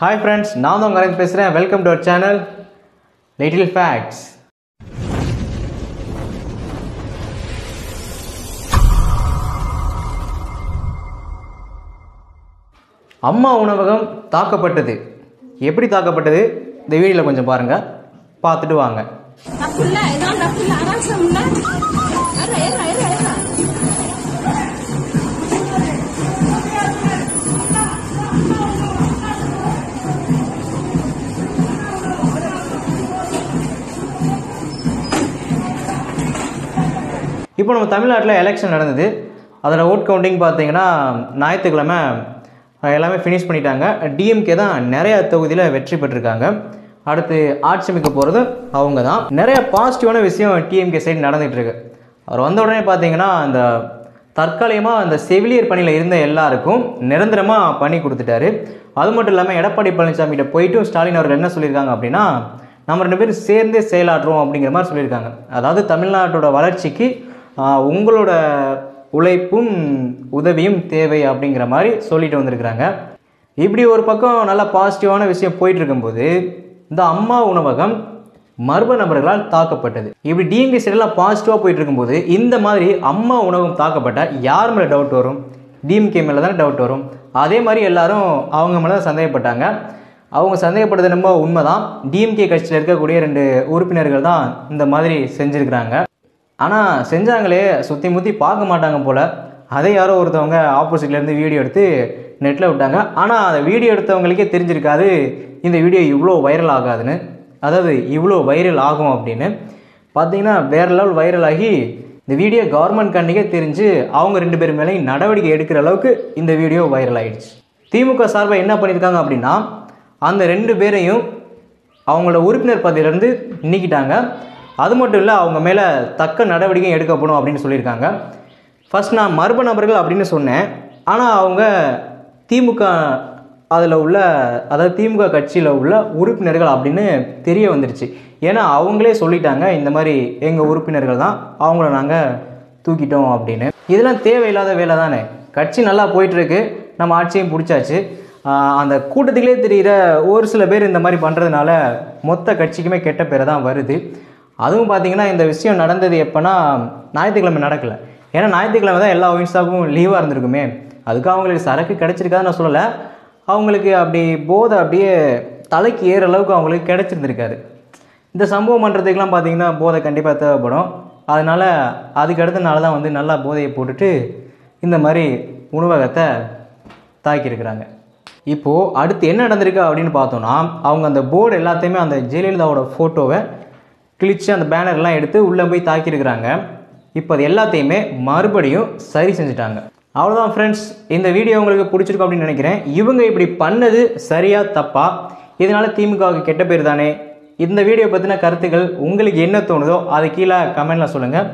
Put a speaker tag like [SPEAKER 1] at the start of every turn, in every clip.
[SPEAKER 1] Hi friends நான் தான் உங்கள் அரேஞ்ச் பேசுகிறேன் welcome to our channel little facts அம்மா உணவகம் தாக்கப்பட்டது. எப்படி தாக்கப்பட்டது? இந்த வீடியோவில் கொஞ்சம் பாருங்கள் பார்த்துட்டு வாங்க. இப்போ நம்ம தமிழ்நாட்டில் எலெக்ஷன் நடந்தது. அதில் ஓட் கவுண்டிங் பார்த்தீங்கன்னா ஞாயிற்றுக்கிழமை எல்லாமே ஃபினிஷ் பண்ணிட்டாங்க. டிஎம்கே தான் நிறைய தொகுதியில் வெற்றி பெற்றிருக்காங்க. அடுத்து ஆட்சி அமைக்க போகிறது அவங்க தான் நிறைய பாசிட்டிவான விஷயம் டிஎம்கே சைடு நடந்துகிட்ருக்கு அவர் வந்த உடனே பார்த்தீங்கன்னா அந்த தற்காலிகமாக அந்த செவிலியர் பணியில் இருந்த எல்லாருக்கும் நிரந்தரமாக பண்ணி கொடுத்துட்டாரு. அது மட்டும் இல்லாமல் எடப்பாடி பழனிசாமி கிட்ட ஸ்டாலின் அவர்கள் என்ன சொல்லியிருக்காங்க அப்படின்னா நம்ம ரெண்டு பேரும் சேர்ந்தே செயலாற்றுவோம் அப்படிங்கிற மாதிரி சொல்லியிருக்காங்க. அதாவது தமிழ்நாட்டோட வளர்ச்சிக்கு உங்களோட உழைப்பும் உதவியும் தேவை அப்படிங்கிற மாதிரி சொல்லிட்டு வந்திருக்கிறாங்க. இப்படி ஒரு பக்கம் நல்ல பாசிட்டிவான விஷயம் போயிட்டு இருக்கும்போது இந்த அம்மா உணவகம் மர்ம நபர்களால் தாக்கப்பட்டது. இப்படி டிஎம்கே சைடெல்லாம் பாசிட்டிவாக போயிட்டு இருக்கும்போது இந்த மாதிரி அம்மா உணவகம் தாக்கப்பட்டால் யார் மேலே டவுட் வரும்? டிஎம்கே மேலே தானே டவுட் வரும்? அதே மாதிரி எல்லாரும் அவங்க மேலே தான் சந்தேகப்பட்டாங்க. அவங்க சந்தேகப்பட்டது ரொம்ப உண்மை தான் டிஎம்கே கட்சியில் இருக்கக்கூடிய ரெண்டு உறுப்பினர்கள் தான் இந்த மாதிரி செஞ்சுருக்கிறாங்க. ஆனால் செஞ்சாங்களே சுற்றி முற்றி பார்க்க மாட்டாங்க போல். அதை யாரோ ஒருத்தவங்க ஆப்போசிட்லேருந்து வீடியோ எடுத்து நெட்டில் விட்டாங்க. ஆனால் அந்த வீடியோ எடுத்தவங்களுக்கே தெரிஞ்சிருக்காது இந்த வீடியோ இவ்வளோ வைரல் ஆகாதுன்னு. அதாவது இவ்வளோ வைரல் ஆகும் அப்படின்னு. பார்த்தீங்கன்னா வேறு லெவல் வைரல் ஆகி இந்த வீடியோ கவர்மெண்ட் கண்ணிக்கே தெரிஞ்சு அவங்க ரெண்டு பேர் மேலேயும் நடவடிக்கை எடுக்கிற அளவுக்கு இந்த வீடியோ வைரல் ஆகிடுச்சு திமுக சார்பாக என்ன பண்ணியிருக்காங்க அப்படின்னா அந்த ரெண்டு பேரையும் அவங்களோட உறுப்பினர் பதவியிலேருந்து நீக்கிட்டாங்க. அது மட்டும் இல்லை அவங்க மேலே தக்க நடவடிக்கை எடுக்கப்படும் அப்படின்னு சொல்லியிருக்காங்க. ஃபஸ்ட் நான் மர்ம நபர்கள் அப்படின்னு சொன்னேன். ஆனால் அவங்க திமுக அதில் உள்ள அதாவது திமுக கட்சியில் உள்ள உறுப்பினர்கள் அப்படின்னு தெரிய வந்துருச்சு. ஏன்னா அவங்களே சொல்லிட்டாங்க இந்த மாதிரி எங்கள் உறுப்பினர்கள் தான் அவங்கள நாங்கள் தூக்கிட்டோம் அப்படின்னு. இதெல்லாம் தேவையில்லாத வேலை தானே. கட்சி நல்லா போயிட்டுருக்கு நம்ம ஆட்சியும் பிடிச்சாச்சு. அந்த கூட்டத்திலே தெரிகிற ஒரு சில பேர் இந்த மாதிரி பண்ணுறதுனால மொத்த கட்சிக்குமே கெட்ட பேரை தான் வருது. அதுவும் பார்த்தீங்கன்னா இந்த விஷயம் நடந்தது எப்போனா ஞாயிற்றுக்கிழமை நடக்கலை. ஏன்னா ஞாயிற்றுக்கிழமை தான் எல்லா ஒயின்ஸாகவும் லீவாக இருந்திருக்குமே. அதுக்கு அவங்களுக்கு சரக்கு கிடச்சிருக்காது நான் சொல்லலை. அவங்களுக்கு அப்படி போதை அப்படியே தலைக்கு ஏற அளவுக்கு அவங்களுக்கு கிடச்சிருந்துருக்காது இந்த சம்பவம் பண்ணுறதுக்கெலாம் பார்த்தீங்கன்னா போதை கண்டிப்பாக தேவைப்படும். அதனால் அதுக்கு அடுத்த நாள் தான் வந்து நல்லா போதையை போட்டுட்டு இந்த மாதிரி உணவகத்தை தாக்கியிருக்கிறாங்க. இப்போது அடுத்து என்ன நடந்திருக்கு அப்படின்னு பார்த்தோன்னா அவங்க அந்த போர்டு எல்லாத்தையுமே அந்த ஜெயலலிதாவோட ஃபோட்டோவை கிழிச்சு அந்த பேனர்லாம் எடுத்து உள்ளே போய் தாக்கியிருக்கிறாங்க. இப்போ அது எல்லாத்தையுமே மறுபடியும் சரி செஞ்சுட்டாங்க. அவ்வளோதான் ஃப்ரெண்ட்ஸ் இந்த வீடியோ உங்களுக்கு பிடிச்சிருக்கும் அப்படின்னு நினைக்கிறேன். இவங்க இப்படி பண்ணது சரியா தப்பா? இதனால் திமுகவுக்கு கெட்ட பேர் தானே? இந்த வீடியோ பற்றின கருத்துக்கள் உங்களுக்கு என்ன தோணுதோ அதை கீழே கமெண்ட்டில் சொல்லுங்கள்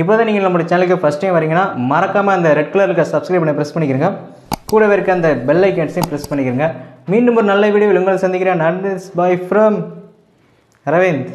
[SPEAKER 1] இப்போ தான் நீங்கள் நம்மளோட சேனலுக்கு ஃபஸ்ட் டைம் வரீங்கன்னா மறக்காமல் அந்த ரெட் கலர் இருக்க சப்ஸ்கிரைப் பண்ணி ப்ரெஸ் பண்ணிக்கிறங்க கூடவே இருக்க அந்த பெல் ஐக்கன்ஸையும் ப்ரெஸ் பண்ணிக்கிறங்க மீண்டும் ஒரு நல்ல வீடியோவில் உங்களை சந்திக்கிறேன். நன்றி பாய் ஃப்ரம் அரவிந்த்